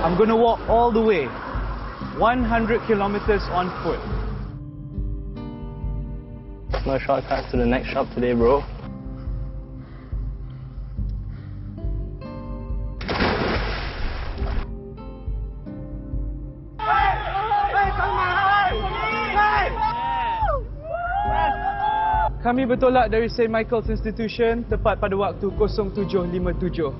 I'm gonna walk all the way. 100 kilometers on foot. No shortcuts to the next shop today, bro. Kami bertolak dari St. Michael's Institution tepat pada waktu 0757.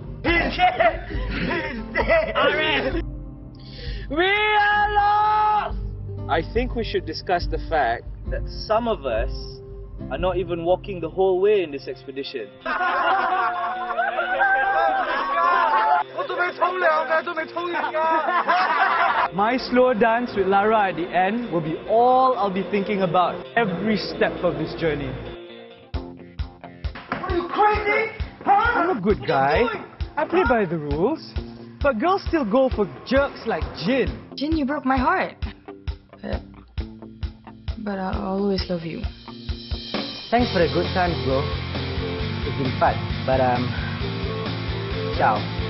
We are lost! I think we should discuss the fact that some of us are not even walking the whole way in this expedition. My slow dance with Lara at the end will be all I'll be thinking about every step of this journey. Are you crazy? Huh? I'm a good guy. I play by the rules. But girls still go for jerks like Jin. Jin, you broke my heart. But, but I'll always love you. Thanks for the good times, bro. It's been fun, but um, ciao.